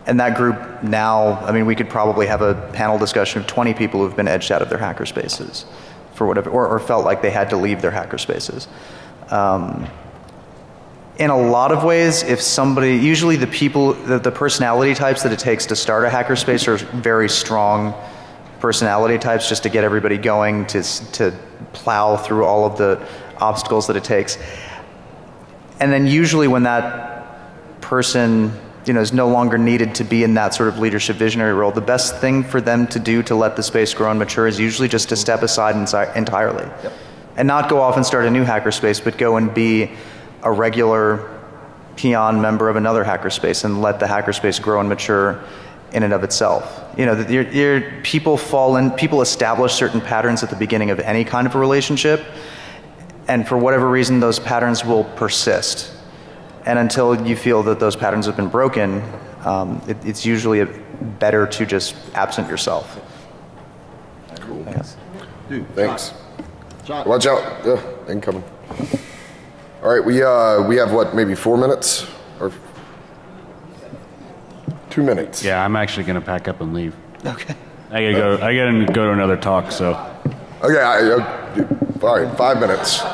and that group now, I mean, we could probably have a panel discussion of 20 people who've been edged out of their hackerspaces for whatever, or, or felt like they had to leave their hackerspaces. Um, in a lot of ways, if somebody, usually the people, the, the personality types that it takes to start a hackerspace are very strong personality types just to get everybody going, to, to plow through all of the obstacles that it takes. And then usually when that person, you know, is no longer needed to be in that sort of leadership visionary role, the best thing for them to do to let the space grow and mature is usually just to step aside entirely. And not go off and start a new hackerspace, but go and be a regular peon member of another hackerspace and let the hackerspace grow and mature in and of itself. You know, that your, your people fall in, people establish certain patterns at the beginning of any kind of a relationship, and for whatever reason, those patterns will persist. And until you feel that those patterns have been broken, um, it, it's usually better to just absent yourself. Cool. Thanks. Dude, Thanks. Watch out. Yeah, incoming. All right, we, uh, we have what, maybe four minutes? Or two minutes? Yeah, I'm actually going to pack up and leave. Okay. I gotta go. I gotta go to another talk. So Okay, I, uh, all right, five minutes. All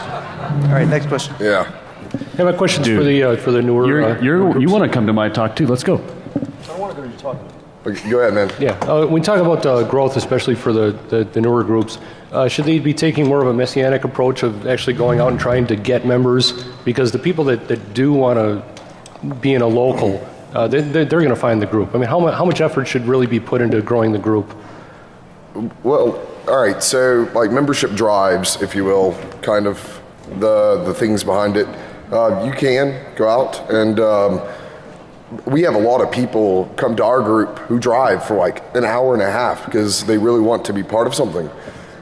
right, next question. Yeah. I have a question Dude, for the uh, for the newer. you're, uh, you're you want to come to my talk too? Let's go. I want to go to your talk. Okay, Go ahead, man. yeah, uh, when you talk about uh, growth, especially for the, the, the newer groups, uh, should they be taking more of a messianic approach of actually going out and trying to get members? Because the people that, that do want to be in a local, uh, they, they're, they're going to find the group. I mean, how, mu- how much effort should really be put into growing the group? Well, all right. So, like membership drives, if you will, kind of the the things behind it. Uh, you can go out, and um, we have a lot of people come to our group who drive for like an hour and a half because they really want to be part of something.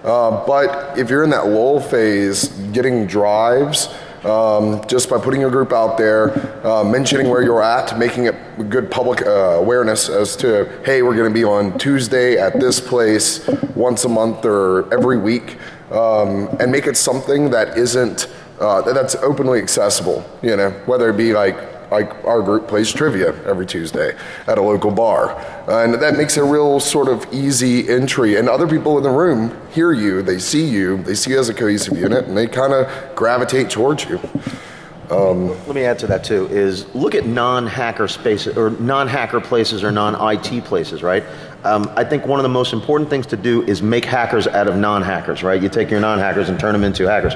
Uh, but if you're in that lull phase, getting drives. Um, just by putting your group out there, uh, mentioning where you're at, making it good public uh, awareness as to, hey, we're going to be on Tuesday at this place once a month or every week, um, and make it something that isn't uh, that's openly accessible. You know, whether it be like like our group plays trivia every Tuesday at a local bar, and that makes a real sort of easy entry. And other people in the room hear you, they see you, they see you as a cohesive unit, and they kind of gravitate towards you. Um, Let me add to that too. Is look at non-hacker spaces or non-hacker places or non-IT places, right? Um, I think one of the most important things to do is make hackers out of non-hackers, right? You take your non-hackers and turn them into hackers.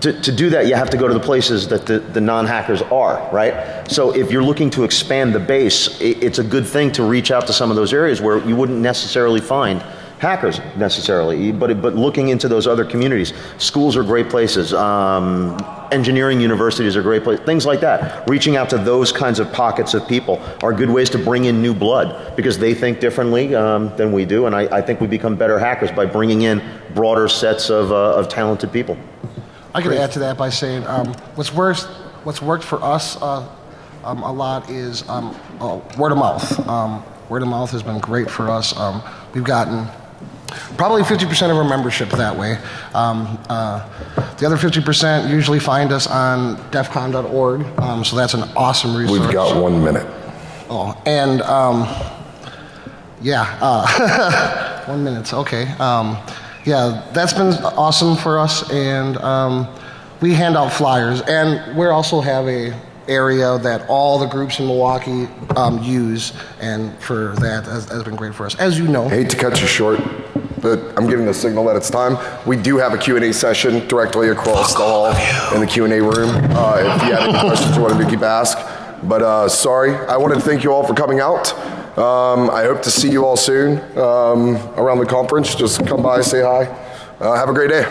To, to do that, you have to go to the places that the, the non-hackers are, right? So if you're looking to expand the base, i it's a good thing to reach out to some of those areas where you wouldn't necessarily find hackers necessarily, but but looking into those other communities. Schools are great places. Um, engineering universities are great places. Things like that. Reaching out to those kinds of pockets of people are good ways to bring in new blood because they think differently um, than we do, and I, I think we become better hackers by bringing in broader sets of uh, of talented people. I could add to that by saying um, what's worst, what's worked for us uh, um, a lot is um, uh, word of mouth. Um, word of mouth has been great for us. Um, we've gotten probably 50% of our membership that way. Um, uh, the other 50% usually find us on defcon.org, um, so that's an awesome resource. We've got one minute. Oh, and um, yeah, uh, <laughs> one minute. Okay. Um, yeah, that's been awesome for us, and um, we hand out flyers, and we also have a area that all the groups in Milwaukee um, use, and for that has, has been great for us. As you know, hate to cut you short, but I'm giving the signal that it's time. We do have a Q&A session directly across the hall in the Q&A room. Uh, if you have any questions you want to keep ask. But uh, sorry, I wanted to thank you all for coming out. Um, I hope to see you all soon um, around the conference. Just come by, say hi. Uh, have a great day.